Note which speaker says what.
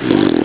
Speaker 1: Mm-hmm.